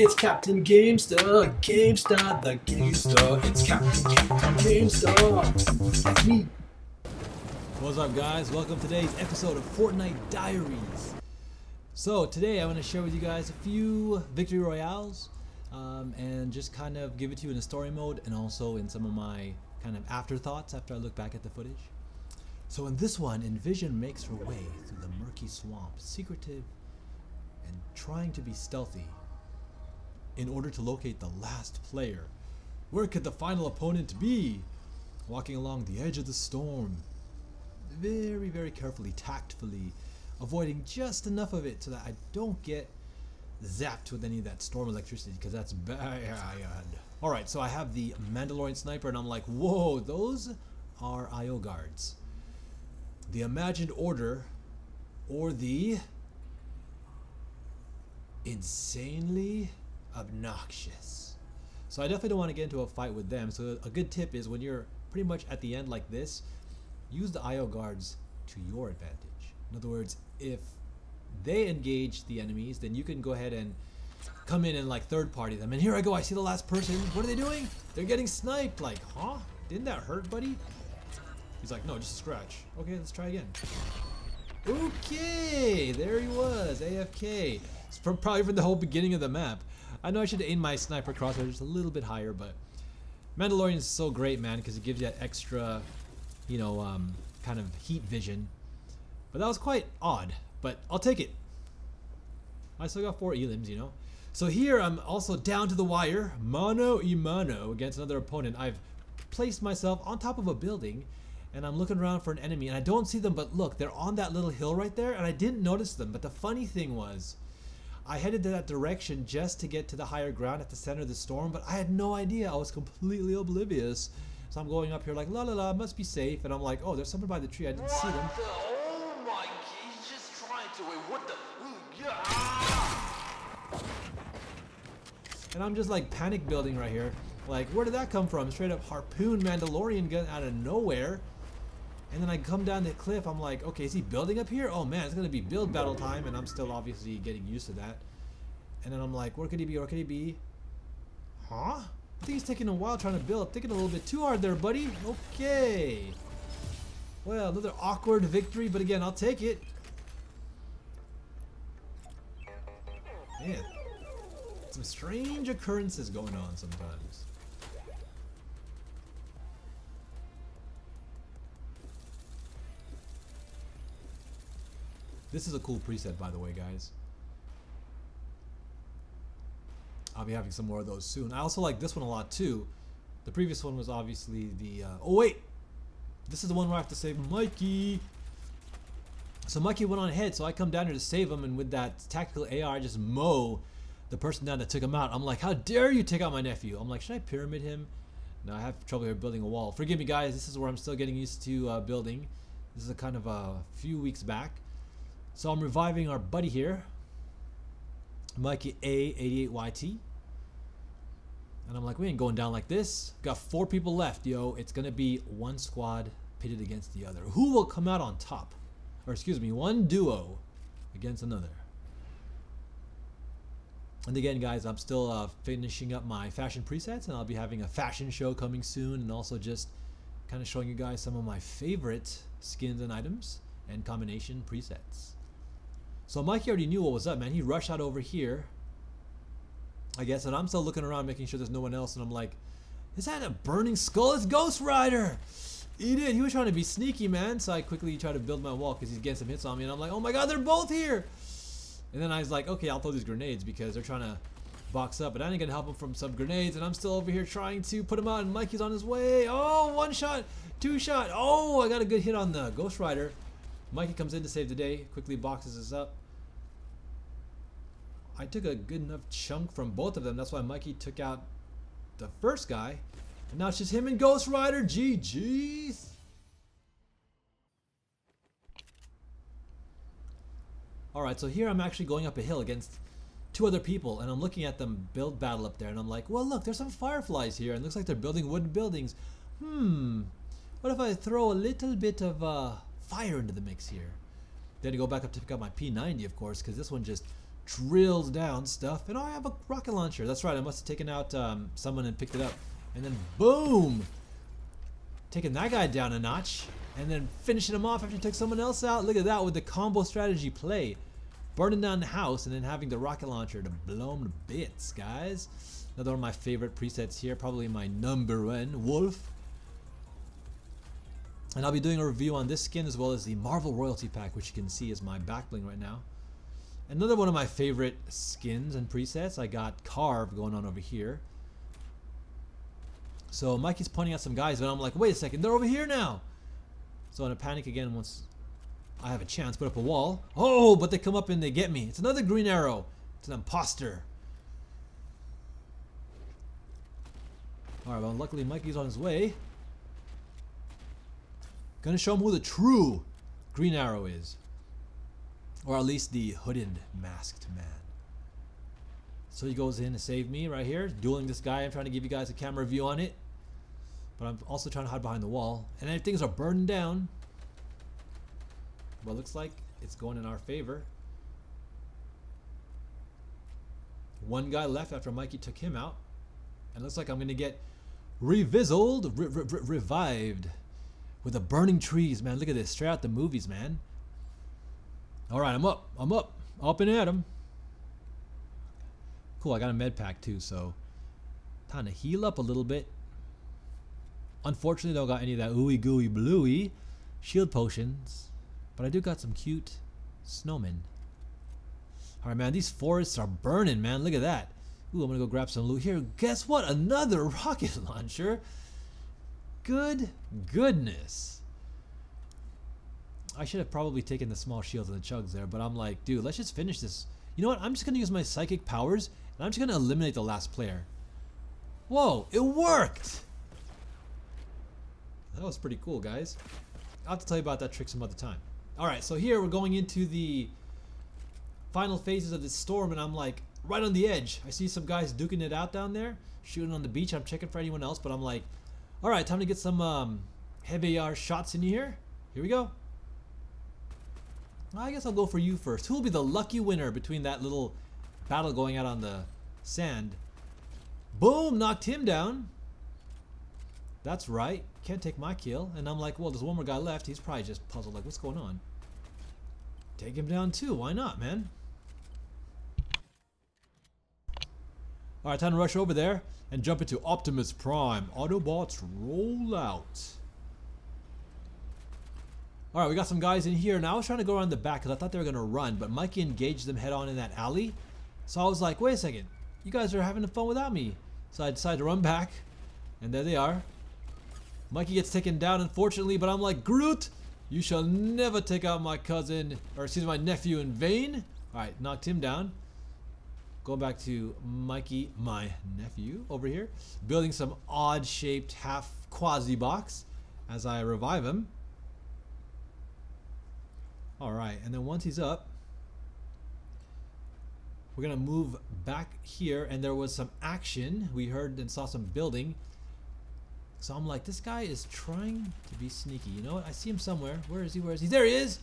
It's Captain GameStar, GameStar, the GameStar. It's Captain GameStar. That's me. What's up, guys? Welcome to today's episode of Fortnite Diaries. So today I'm going to share with you guys a few victory royales, um, and just kind of give it to you in a story mode, and also in some of my kind of afterthoughts after I look back at the footage. So in this one, Envision makes her way through the murky swamp, secretive and trying to be stealthy in order to locate the last player. Where could the final opponent be? Walking along the edge of the storm, very, very carefully, tactfully, avoiding just enough of it so that I don't get zapped with any of that storm electricity because that's bad. Alright, so I have the Mandalorian sniper and I'm like, whoa, those are IO guards. The imagined order or the insanely obnoxious. So I definitely don't want to get into a fight with them. So a good tip is when you're pretty much at the end like this, use the IO guards to your advantage. In other words, if they engage the enemies, then you can go ahead and come in and like third party them. And here I go, I see the last person. What are they doing? They're getting sniped. Like, huh? Didn't that hurt, buddy? He's like, no, just a scratch. Okay, let's try again. Okay, there he was, AFK. It's from probably from the whole beginning of the map. I know I should aim my sniper crosshair just a little bit higher, but Mandalorian is so great, man, because it gives you that extra, you know, um, kind of heat vision. But that was quite odd, but I'll take it. I still got four elims, you know. So here I'm also down to the wire, mano y mano against another opponent. I've placed myself on top of a building and I'm looking around for an enemy and I don't see them but look they're on that little hill right there and I didn't notice them but the funny thing was I headed to that direction just to get to the higher ground at the center of the storm but I had no idea I was completely oblivious so I'm going up here like la la la must be safe and I'm like oh there's someone by the tree I didn't what see them the? Oh my, he's just trying to. Wait, what the? Yeah. Ah! and I'm just like panic building right here like where did that come from straight up harpoon Mandalorian gun out of nowhere and then I come down the cliff. I'm like, okay, is he building up here? Oh man, it's gonna be build battle time, and I'm still obviously getting used to that. And then I'm like, where could he be? Where could he be? Huh? I think he's taking a while trying to build. Thinking a little bit too hard there, buddy. Okay. Well, another awkward victory, but again, I'll take it. Man, some strange occurrences going on sometimes. This is a cool preset, by the way, guys. I'll be having some more of those soon. I also like this one a lot, too. The previous one was obviously the... Uh, oh, wait! This is the one where I have to save Mikey! So Mikey went on ahead, so I come down here to save him, and with that tactical AR, I just mow the person down that took him out. I'm like, how dare you take out my nephew? I'm like, should I pyramid him? No, I have trouble here building a wall. Forgive me, guys. This is where I'm still getting used to uh, building. This is a kind of a few weeks back. So I'm reviving our buddy here, Mikey A88YT. And I'm like, we ain't going down like this. Got four people left, yo. It's going to be one squad pitted against the other. Who will come out on top? Or excuse me, one duo against another. And again, guys, I'm still uh, finishing up my fashion presets, and I'll be having a fashion show coming soon, and also just kind of showing you guys some of my favorite skins and items and combination presets. So Mikey already knew what was up, man. He rushed out over here, I guess, and I'm still looking around, making sure there's no one else, and I'm like, is that a burning skull? It's Ghost Rider! He did. He was trying to be sneaky, man. So I quickly tried to build my wall because he's getting some hits on me, and I'm like, oh my god, they're both here! And then I was like, okay, I'll throw these grenades because they're trying to box up, but I ain't gonna help them from some grenades, and I'm still over here trying to put them out, and Mikey's on his way. Oh, one shot, two shot. Oh, I got a good hit on the Ghost Rider. Mikey comes in to save the day, quickly boxes us up. I took a good enough chunk from both of them. That's why Mikey took out the first guy. And now it's just him and Ghost Rider. GG's. Alright, so here I'm actually going up a hill against two other people. And I'm looking at them build battle up there. And I'm like, well, look, there's some fireflies here. And it looks like they're building wooden buildings. Hmm. What if I throw a little bit of uh, fire into the mix here? Then to go back up to pick up my P90, of course, because this one just drills down stuff. And oh, I have a rocket launcher. That's right. I must have taken out um, someone and picked it up. And then boom! Taking that guy down a notch. And then finishing him off after he took someone else out. Look at that with the combo strategy play. Burning down the house and then having the rocket launcher to blow him to bits, guys. Another one of my favorite presets here. Probably my number one, Wolf. And I'll be doing a review on this skin as well as the Marvel Royalty Pack, which you can see is my back bling right now. Another one of my favorite skins and presets, I got Carve going on over here. So Mikey's pointing out some guys, but I'm like, wait a second, they're over here now. So in a panic again, once I have a chance, put up a wall. Oh, but they come up and they get me. It's another green arrow. It's an imposter. Alright, well luckily Mikey's on his way. Gonna show him who the true Green Arrow is. Or at least the hooded masked man. So he goes in to save me right here, dueling this guy. I'm trying to give you guys a camera view on it. But I'm also trying to hide behind the wall. And then things are burning down. Well, looks like it's going in our favor. One guy left after Mikey took him out. And looks like I'm going to get revizzled, re re re revived with the burning trees, man. Look at this. Straight out the movies, man. All right, I'm up. I'm up. Up and at him. Cool, I got a med pack too, so time to heal up a little bit. Unfortunately, don't got any of that ooey gooey bluey shield potions, but I do got some cute snowmen. All right, man, these forests are burning, man. Look at that. Ooh, I'm gonna go grab some loot here. Guess what? Another rocket launcher. Good goodness. I should have probably taken the small shields and the chugs there, but I'm like, dude, let's just finish this. You know what? I'm just going to use my psychic powers, and I'm just going to eliminate the last player. Whoa, it worked! That was pretty cool, guys. I'll have to tell you about that trick some other time. Alright, so here we're going into the final phases of this storm, and I'm like, right on the edge. I see some guys duking it out down there, shooting on the beach. I'm checking for anyone else, but I'm like, alright, time to get some um, heavy AR shots in here. Here we go. I guess I'll go for you first. Who will be the lucky winner between that little battle going out on the sand? Boom! Knocked him down. That's right. Can't take my kill. And I'm like, well, there's one more guy left. He's probably just puzzled, like, what's going on? Take him down too. Why not, man? Alright, time to rush over there and jump into Optimus Prime. Autobots roll out. Alright, we got some guys in here. Now I was trying to go around the back because I thought they were going to run, but Mikey engaged them head on in that alley. So I was like, wait a second. You guys are having fun without me. So I decided to run back. And there they are. Mikey gets taken down, unfortunately, but I'm like, Groot, you shall never take out my cousin, or excuse me, my nephew in vain. Alright, knocked him down. Going back to Mikey, my nephew, over here. Building some odd-shaped half quasi box as I revive him. All right, and then once he's up, we're gonna move back here and there was some action. We heard and saw some building. So I'm like, this guy is trying to be sneaky. You know what? I see him somewhere. Where is he? Where is he? There he is!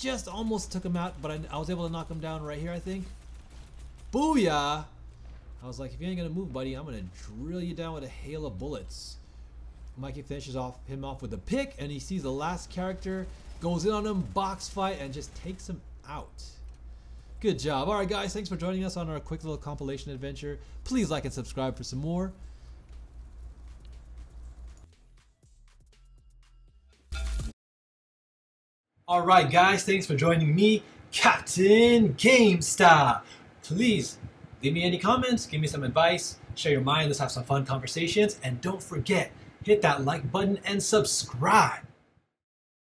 Just almost took him out, but I, I was able to knock him down right here, I think. Booyah! I was like, if you ain't gonna move, buddy, I'm gonna drill you down with a hail of bullets. Mikey finishes off him off with a pick, and he sees the last character, goes in on him, box fight, and just takes him out. Good job. Alright guys, thanks for joining us on our quick little compilation adventure. Please like and subscribe for some more. Alright guys, thanks for joining me, Captain GameStar. Please leave me any comments, give me some advice, share your mind, let's have some fun conversations, and don't forget, hit that like button and subscribe.